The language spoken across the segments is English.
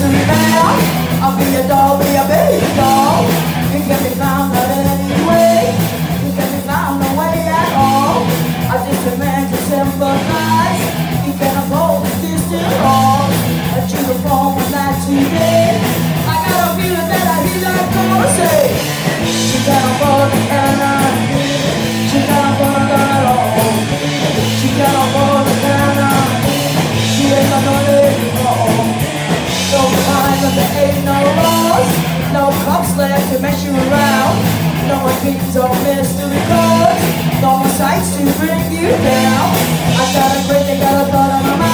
listen now I'll be a doll, be a baby doll. You can be found out in any way. You can be found no way at all. I just demand to sympathize You can uphold the distant hall That you the phone was not today I got a feeling that I hear that girl say. She can't afford left to mess you around. No more pins or mystery calls. No more sights to bring you down. I got a great, they got a thought on my mind.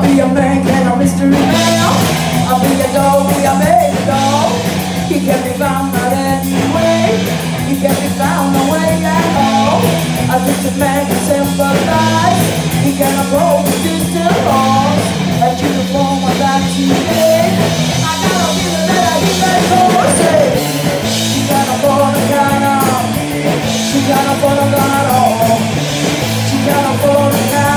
I'll be a man, can a mystery man. I'll be a doll, be a baby doll. He can be found not anyway. He can be found no way at all. I think the man can sympathize. He can approach the distant halls. As you perform what that you did. I gotta be the letter he let go say. She got a born a gun She got a born a gun She got a born a gun